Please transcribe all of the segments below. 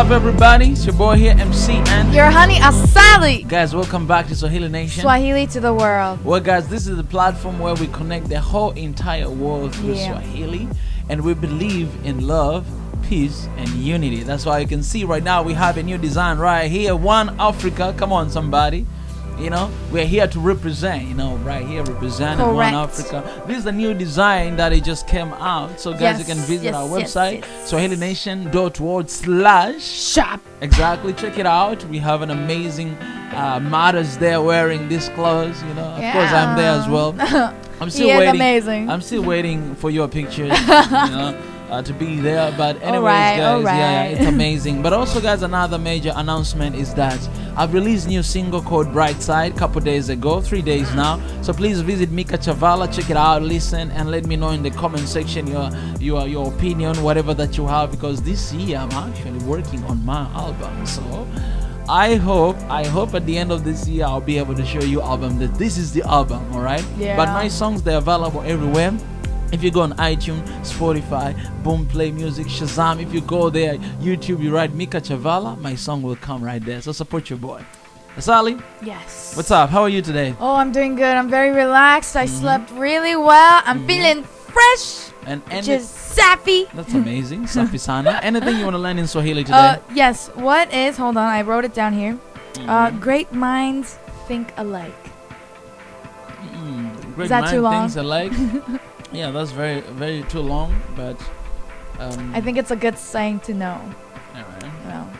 up, everybody? It's your boy here, MC and Your honey asali. guys. Welcome back to Swahili Nation. Swahili to the world. Well, guys, this is the platform where we connect the whole entire world through Yeah. Swahili, and we believe in love, peace, and unity. That's why you can see right now we have a new design right here. One Africa. Come on, somebody. You know, we're here to represent. You know, right here representing one Africa. This is the new design that it just came out. So, guys, you can visit yes, our website, yes. SwahiliNation.org slash Shop. Exactly. Check it out. We have an amazing uh, models there wearing this clothes. You know, of course, I'm there as well. I'm still waiting. amazing. I'm still waiting for your pictures. you know. Uh, to be there, but anyways, Alright, guys, yeah, yeah, it's amazing. But also, guys, another major announcement is that I've released new single called Bright Side a couple days ago, three days now. So please visit Mika Chavala, check it out, listen, and let me know in the comment section your your your opinion, whatever that you have, because this year I'm actually working on my album. So I hope, I hope at the end of this year I'll be able to show you album that this is the album, all right? Yeah. But my songs they're available everywhere. If you go on iTunes, Spotify, Boomplay Music, Shazam, if you go there, YouTube, you write Mika Chavala, my song will come right there. So support your boy. Asali, yes. what's up? How are you today? Oh, I'm doing good. I'm very relaxed. I Mhm. slept really well. I'm Mhm. feeling fresh, And any- is sappy. that's amazing. Safi sana. Anything you want to learn in Swahili today? Uh, yes. What is? Hold on. I wrote it down here. Uh, Mhm. great minds think alike. Mm, great that too long? things alike. yeah, that's very, very too long, but. Um, I think it's a good saying to know. all right. Well,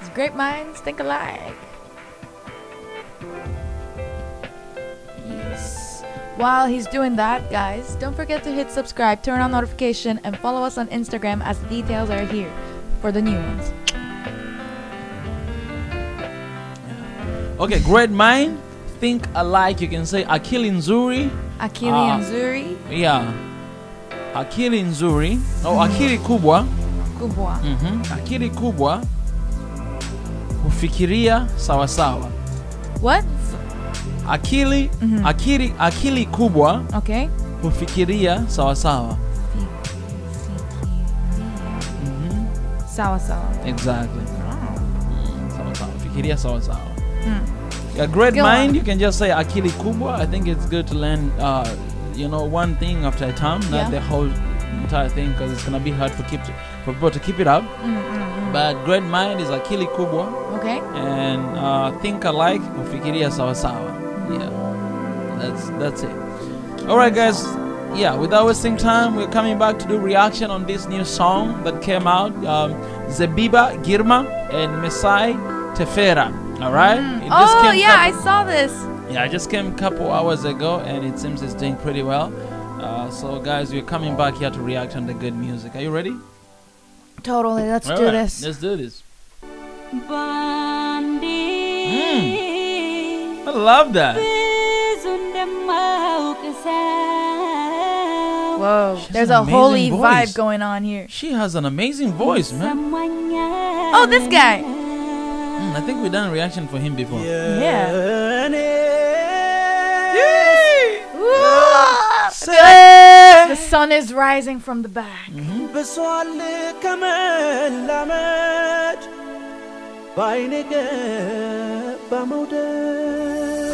it's great minds think alike. Yes. While he's doing that, guys, don't forget to hit subscribe, turn on notification, and follow us on Instagram as the details are here for the new ones. Okay, great mind, think alike. You can say akili nzuri. Akili uh, nzuri. Yeah. Akili nzuri. Oh, akili kubwa. Kubwa. Mhm. Akili kubwa hufikiria sawa sawa. What? Akili Mhm. akili akili kubwa Okay. hufikiria sawa sawa. Mhm. Sawa sawa. Exactly. Mm, Sawa sawa. Fikiria sawa sawa. Hmm. A great Go mind, on. you can just say akili kubwa. I think it's good to learn, uh, you know, one thing after a time, not Yeah. the whole entire thing, because it's gonna be hard for keep for people to keep it up. Mm, mm, mm. But great mind is akili kubwa, Okay. and uh, think alike, kufikiria sawa sawa. Yeah, that's that's it. All right, guys. Yeah, without wasting time, we're coming back to do reaction on this new song that came out. Um, Zebiba Girma and Mesay Tefera. All right. Mm. Oh came yeah, I saw this. yeah, I just came a couple hours ago, and it seems it's doing pretty well. Uh, so, guys, we're coming back here to react on the good music. Are you ready? Totally. Let's All do right, this. Let's do this. Mm. I love that. Whoa, She's there's a holy amazing vibe going on here. She has an amazing voice, man. Oh, this guy. Mm, I think we done reaction for him before. Yeah. yeah. The, the sun is rising from the back. Mm-hmm.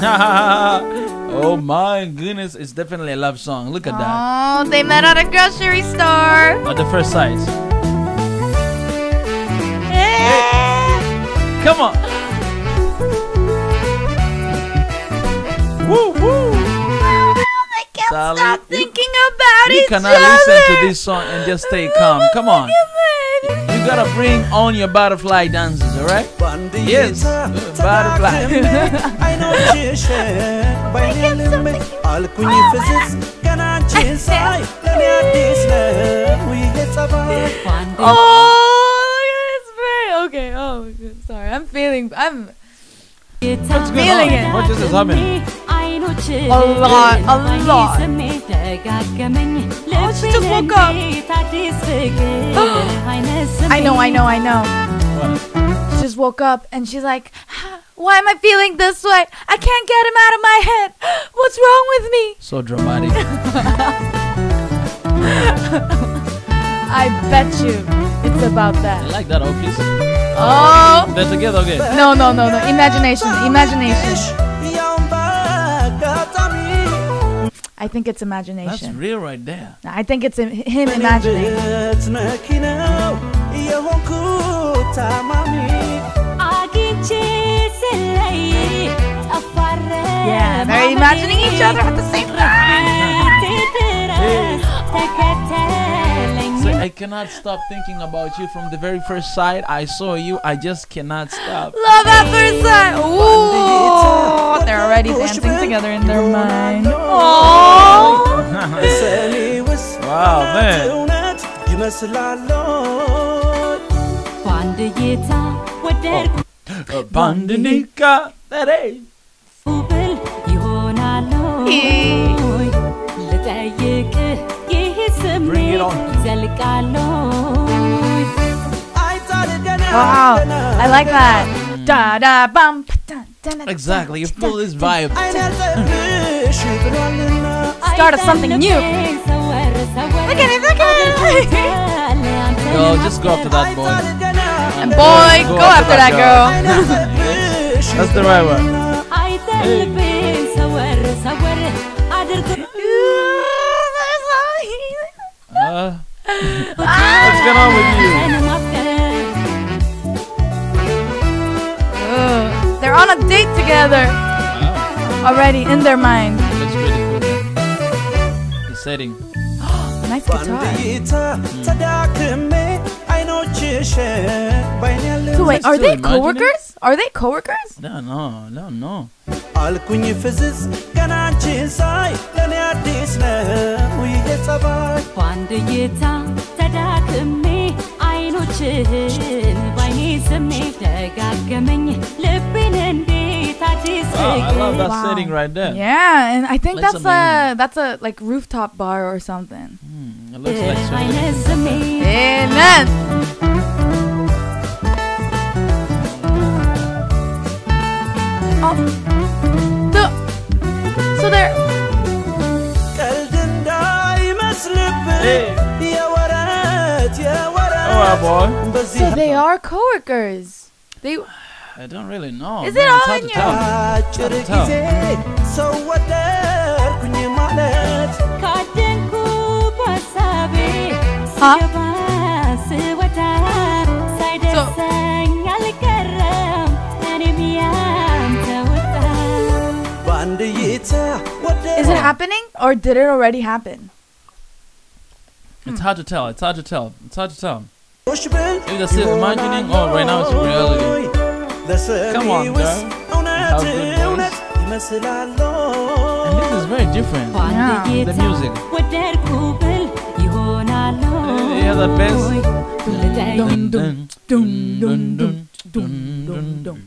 Oh my goodness, it's definitely a love song. Look at that. Oh, they met at a grocery store. At the first sight. cannot listen to this song and just stay calm. Come on. You gotta bring on your butterfly dances, alright? Yes, butterfly. oh, it's very okay. Oh, sorry. I'm feeling. I'm. I'm feeling it. What just is happening? A lot, a lot. Oh, she just woke up. I know, I know, I know. What? She just woke up and she's like, "Why am I feeling this way? I can't get him out of my head. What's wrong with me?" So dramatic. I bet you It's about that. I like that office. Oh They're together again. no no no no! Imagination, imagination. I think it's imagination. That's real right there. I think it's him imagining. Yeah, they're imagining each other at the same time. so I cannot stop thinking about you from the very first sight I saw you. I just cannot stop. Love at first sight. Ooh. They're already dancing together in their mind. Aww. wow, man. Abandonika oh. Tere. Bring it on. Wow, I like that. Da da bump. Exactly, you feel this vibe. Start of something new. Look at it, look at it. Yo, just go after that boy. And boy, go, go, after, after, that, girl. girl. That's the right one. Uh, what's going on with you? date together wow. already in their mind. That's really cool. The setting. nice guitar. Hmm. So wait, are they coworkers? Are they coworkers? No, no, no, no. love that wow. setting right there. Yeah, and I think that's amazing. a that's a like rooftop bar or something. Mm, it looks yeah. like so. Amen. Oh. The, so there. Hey. Boy. So they are coworkers. They. I don't really know. Is man. it all it's hard in to your- tell. አጭር Hard to ጊዜ ሰው ወደድኩኝ ማለት ካደንኩ በሳቤ Huh? ስገባ ስወጣ ሳይደርሰኝ አልቀረም እኔም ያንተ ወጣ በአንድ እይታ is it happening or did it already happen? It's hard to tell. It's hard to tell. It's hard to tell. ወደድኩሽ ብል Maybe they're still imagining. Oh, right now it's reality. Come on, girl. How good voice. And this is very different. Yeah. The music. Yeah, the best. Dun, dun, dun, dun, dun, dun, dun, dun.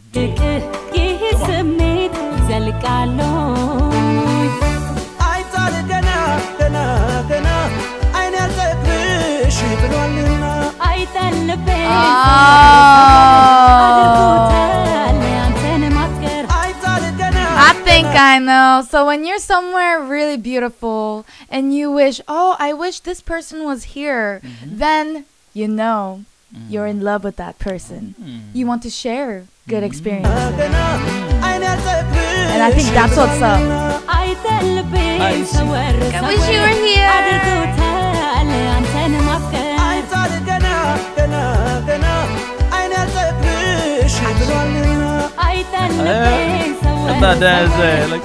Come on. Oh. I know. So when you're somewhere really beautiful and you wish, oh, I wish this person was here, mm-hmm. then you know mm-hmm. you're mm. in love with that person. Mm-hmm. You want to share good mm. experiences. And I think that's what's up. I wish you were here. that dance. Eh, like,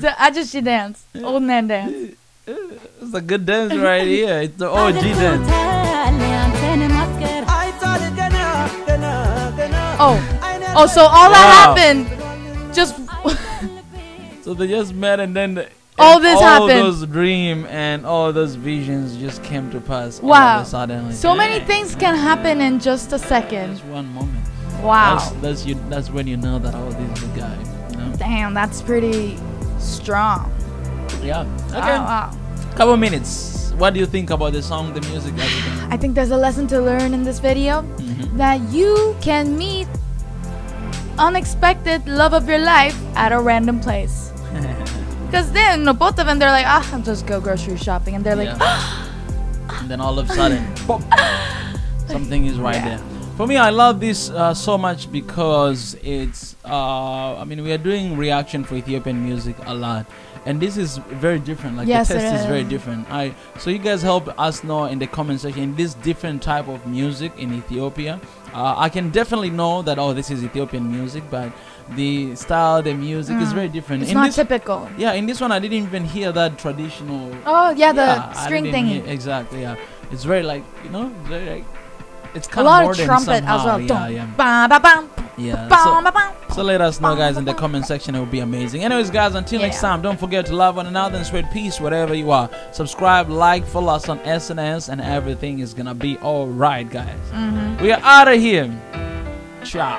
so Ajushi dance, old man dance. It's a good dance right here. It's the OG dance. Oh, oh, so all wow. that happened just. so they just met and then. The, all this all happened. All those dreams and all those visions just came to pass. Wow. Suddenly. So yeah. many things can happen in just a second. Just one moment. Wow. That's, that's, you, that's when you know that all oh, this is the guy. Damn, that's pretty strong. Yeah. Okay. Wow, wow. Couple minutes. What do you think about the song, the music, everything? I think there's a lesson to learn in this video Mhm. that you can meet unexpected love of your life at a random place. Because then, no, both of them, they're like, ah, I'll just go grocery shopping. And they're like, Yeah. and then all of a sudden, pop. something is right Yeah. there. For me, I love this uh, so much because it's. Uh, I mean, we are doing reaction for Ethiopian music a lot, and this is very different. Like Yes, the test is very different. I so you guys help us know in the comment section this different type of music in Ethiopia. Uh, I can definitely know that oh this is Ethiopian music, but the style, the music is Mm. very different. It's in not this, typical. yeah, in this one I didn't even hear that traditional Oh yeah, the yeah, string thingy. hear- exactly, yeah. It's very like you know, very like it's A lot of trumpet as well. Yeah, yeah, ba, ba, bam, yeah. So, so let us know, guys, in the comment section. It would be amazing. Anyways, guys, until next time, don't forget to love one another and spread peace wherever you are. Subscribe, like, follow us on SNS, and everything is gonna be all right, guys. Mhm. We are out of here. Ciao.